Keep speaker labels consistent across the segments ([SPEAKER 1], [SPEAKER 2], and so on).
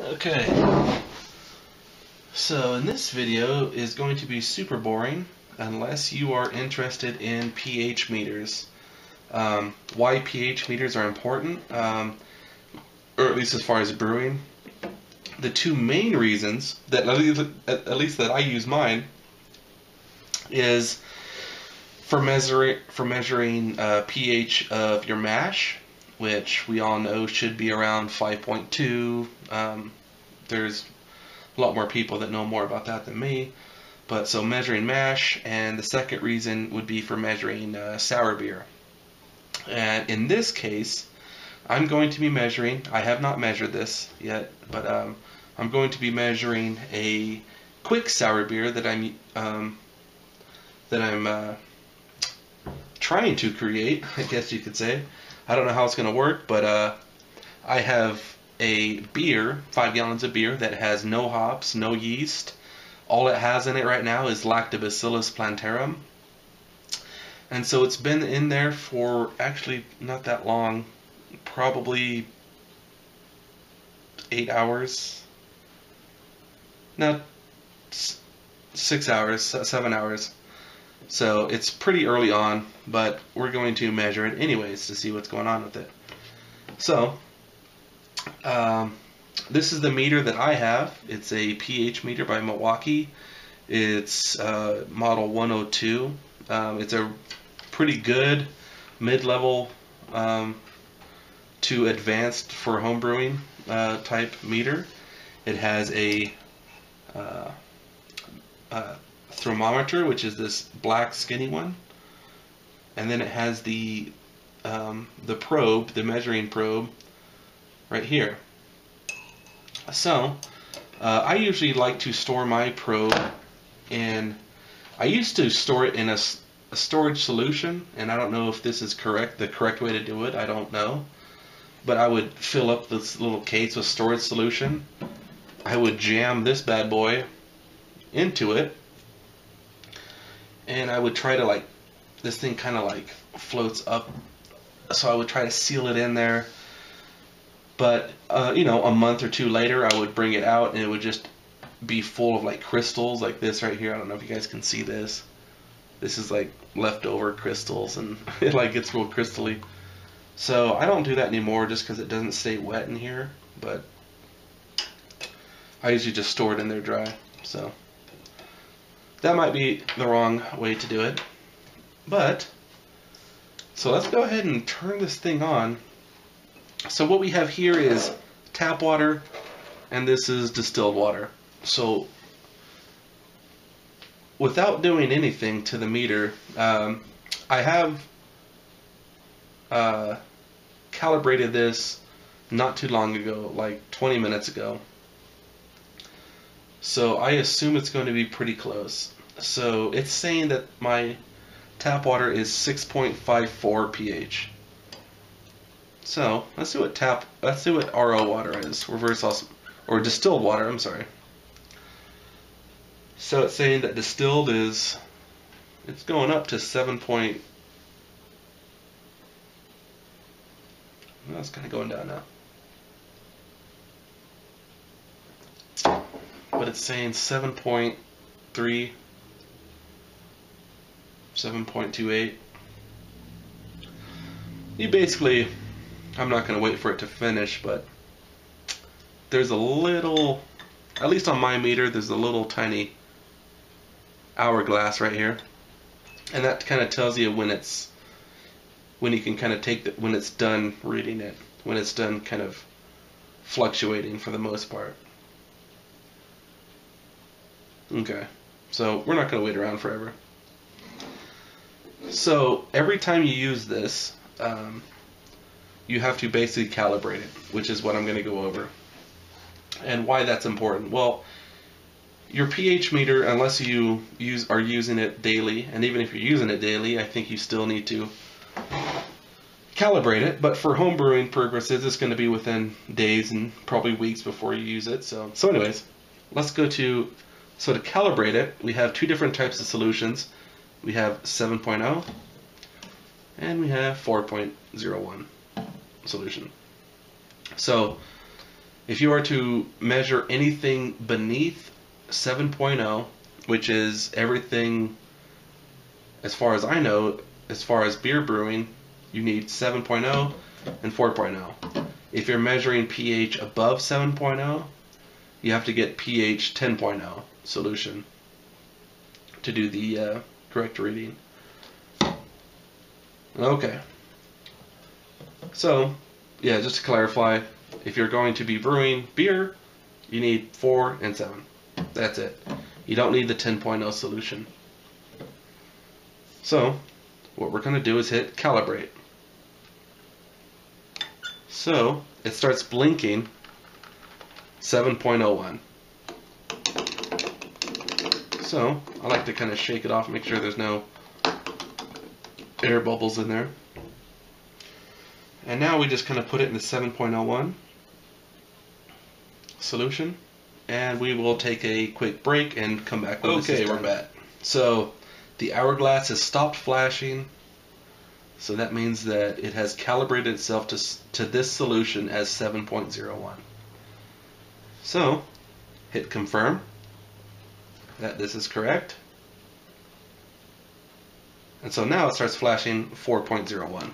[SPEAKER 1] Okay. So in this video is going to be super boring unless you are interested in pH meters. Um, why pH meters are important, um, or at least as far as brewing. The two main reasons that at least, at least that I use mine is for measuring for measuring uh, pH of your mash which we all know should be around 5.2. Um, there's a lot more people that know more about that than me. But so measuring mash, and the second reason would be for measuring uh, sour beer. And in this case, I'm going to be measuring, I have not measured this yet, but um, I'm going to be measuring a quick sour beer that I'm um, that I'm uh, trying to create, I guess you could say. I don't know how it's going to work, but uh, I have a beer, five gallons of beer, that has no hops, no yeast. All it has in it right now is Lactobacillus plantarum. And so it's been in there for actually not that long, probably eight hours. No, six hours, seven hours. So it's pretty early on, but we're going to measure it anyways to see what's going on with it. So, um, this is the meter that I have. It's a pH meter by Milwaukee. It's uh, model 102. Um, it's a pretty good mid-level um, to advanced for homebrewing uh, type meter. It has a uh, uh thermometer, which is this black skinny one, and then it has the um, the probe, the measuring probe, right here. So, uh, I usually like to store my probe in. I used to store it in a, a storage solution, and I don't know if this is correct, the correct way to do it. I don't know, but I would fill up this little case with storage solution. I would jam this bad boy into it and I would try to like this thing kind of like floats up. So I would try to seal it in there. But uh, you know a month or two later I would bring it out and it would just be full of like crystals like this right here. I don't know if you guys can see this. This is like leftover crystals and it like gets real crystally. So I don't do that anymore just because it doesn't stay wet in here but I usually just store it in there dry so that might be the wrong way to do it. But, so let's go ahead and turn this thing on. So what we have here is tap water, and this is distilled water. So without doing anything to the meter, um, I have uh, calibrated this not too long ago, like 20 minutes ago. So I assume it's going to be pretty close. So it's saying that my tap water is 6.54 pH. So let's see what tap, let's see what RO water is, reverse osmosis, or distilled water. I'm sorry. So it's saying that distilled is, it's going up to 7. Point, kind of going down now. It's saying 7.3, 7.28. You basically, I'm not going to wait for it to finish, but there's a little, at least on my meter, there's a little tiny hourglass right here. And that kind of tells you when it's, when you can kind of take the, when it's done reading it, when it's done kind of fluctuating for the most part. Okay. So we're not going to wait around forever. So every time you use this, um, you have to basically calibrate it, which is what I'm going to go over. And why that's important. Well, your pH meter, unless you use are using it daily, and even if you're using it daily, I think you still need to calibrate it. But for home brewing purposes, it's going to be within days and probably weeks before you use it. So, so anyways, let's go to so to calibrate it, we have two different types of solutions. We have 7.0 and we have 4.01 solution. So If you are to measure anything beneath 7.0, which is everything, as far as I know, as far as beer brewing, you need 7.0 and 4.0. If you're measuring pH above 7.0, you have to get pH 10.0 solution to do the uh, correct reading. Okay. So, yeah, just to clarify, if you're going to be brewing beer, you need 4 and 7. That's it. You don't need the 10.0 solution. So, what we're going to do is hit calibrate. So, it starts blinking 7.01. So, I like to kind of shake it off, make sure there's no air bubbles in there. And now we just kind of put it in the 7.01 solution and we will take a quick break and come back when okay, we're back. So the hourglass has stopped flashing. So that means that it has calibrated itself to, to this solution as 7.01. So hit confirm that this is correct. And so now it starts flashing 4.01.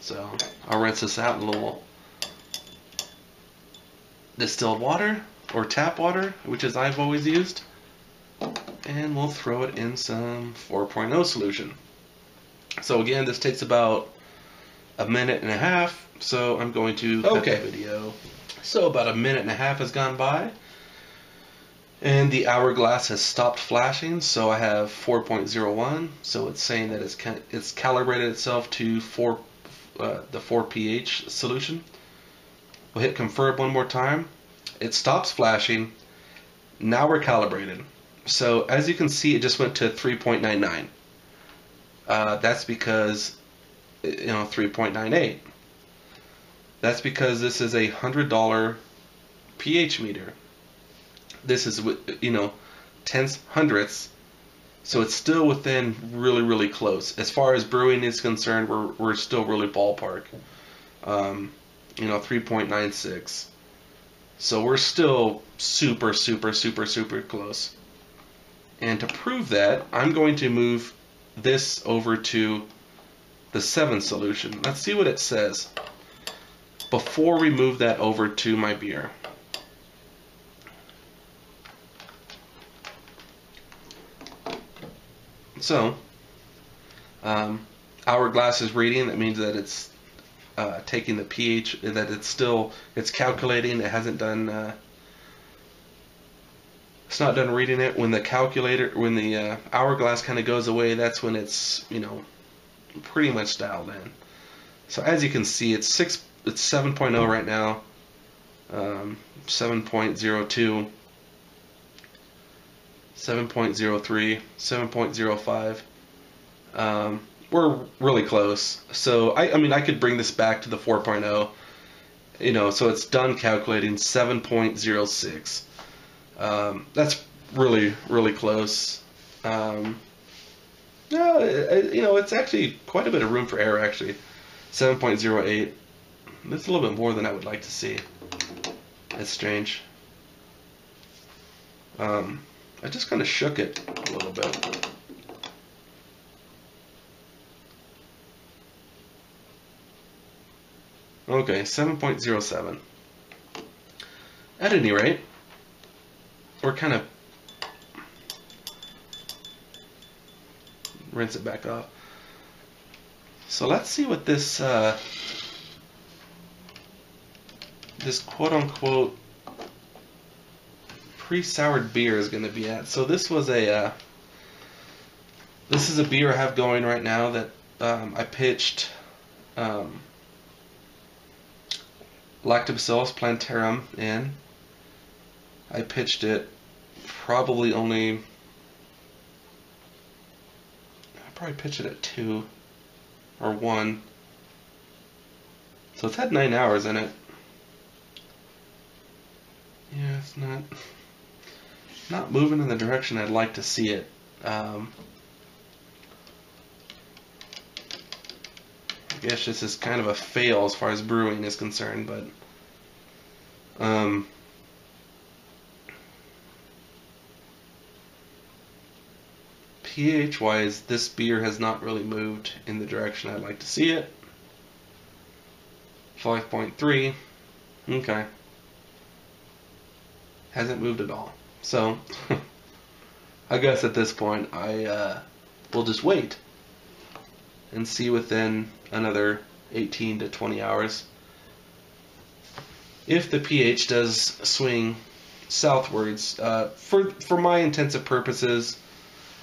[SPEAKER 1] So I'll rinse this out in a little distilled water or tap water, which is I've always used. And we'll throw it in some 4.0 solution. So again, this takes about a minute and a half, so I'm going to cut okay. the video. So about a minute and a half has gone by, and the hourglass has stopped flashing, so I have 4.01, so it's saying that it's, it's calibrated itself to 4, uh, the 4 pH solution. We'll hit confirm one more time. It stops flashing. Now we're calibrated. So as you can see, it just went to 3.99. Uh, that's because, you know, 3.98. That's because this is a $100 pH meter. This is, you know, tenths, hundredths. So it's still within really, really close. As far as brewing is concerned, we're, we're still really ballpark. Um, you know, 3.96. So we're still super, super, super, super close. And to prove that, I'm going to move this over to the 7 solution. Let's see what it says before we move that over to my beer. So, um, hourglass is reading. That means that it's uh, taking the pH that it's still it's calculating. It hasn't done. Uh, it's not done reading it. When the calculator, when the uh, hourglass kind of goes away, that's when it's you know pretty much dialed in. So as you can see, it's six. It's 7.0 right now. Um, 7.02. 7.03, 7.05. Um, we're really close. So I, I mean, I could bring this back to the 4.0. You know, so it's done calculating 7.06. Um, that's really, really close. Um, no, you know, it's actually quite a bit of room for error. Actually, 7.08. That's a little bit more than I would like to see. That's strange. Um, I just kind of shook it a little bit. Okay, 7.07. At any rate, we're kind of rinse it back off. So let's see what this uh, this quote unquote pre-soured beer is going to be at. So this was a uh, this is a beer I have going right now that um, I pitched um, Lactobacillus plantarum in. I pitched it probably only. I probably pitched it at two or one. So it's had nine hours in it. Yeah, it's not not moving in the direction I'd like to see it. Um, I guess this is kind of a fail as far as brewing is concerned, but Um, pH wise, this beer has not really moved in the direction I'd like to see it. 5.3. Okay. Hasn't moved at all. So, I guess at this point, I uh, will just wait and see within another 18 to 20 hours if the pH does swing southwards. Uh, for for my intensive purposes,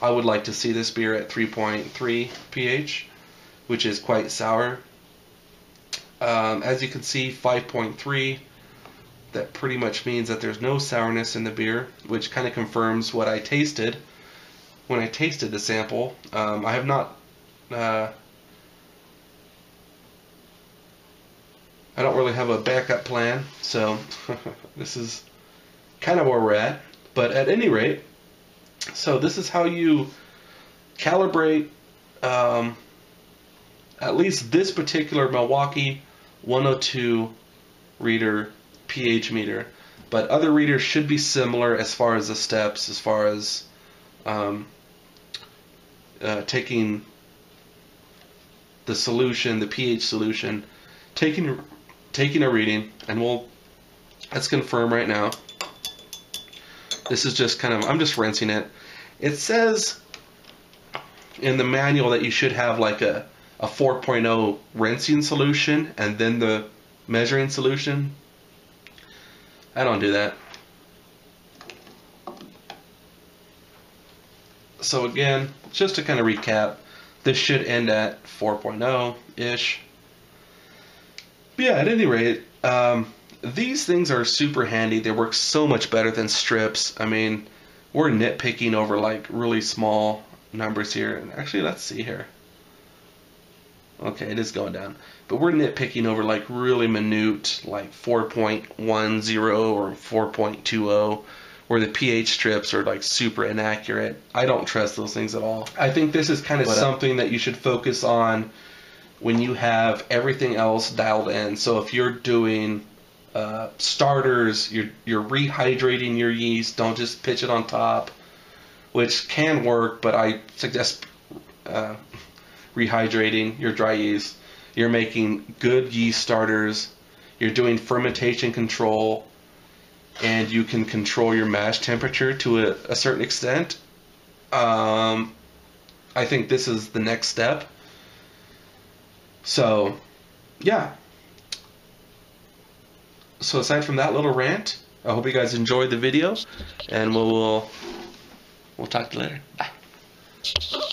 [SPEAKER 1] I would like to see this beer at 3.3 pH, which is quite sour. Um, as you can see, 5.3. That pretty much means that there's no sourness in the beer, which kind of confirms what I tasted when I tasted the sample. Um, I have not uh, I don't really have a backup plan, so this is kind of where we're at. But at any rate, so this is how you calibrate um, at least this particular Milwaukee 102 reader pH meter. But other readers should be similar as far as the steps, as far as um, uh, taking the solution, the pH solution, taking taking a reading, and we'll let's confirm right now. This is just kind of I'm just rinsing it. It says in the manual that you should have like a a 4.0 rinsing solution and then the measuring solution. I don't do that. So again, just to kind of recap, this should end at 4.0 ish yeah, at any rate, um, these things are super handy. They work so much better than strips. I mean, we're nitpicking over like really small numbers here. And actually, let's see here. Okay, it is going down. But we're nitpicking over like really minute, like 4.10 or 4.20, where the pH strips are like super inaccurate. I don't trust those things at all. I think this is kind of but, uh, something that you should focus on when you have everything else dialed in. So if you're doing uh, starters, you're you're rehydrating your yeast. Don't just pitch it on top, which can work, but I suggest uh, rehydrating your dry yeast. You're making good yeast starters. You're doing fermentation control, and you can control your mash temperature to a, a certain extent. Um, I think this is the next step so, yeah. So aside from that little rant, I hope you guys enjoyed the video, and we'll we'll, we'll talk to you later. Bye.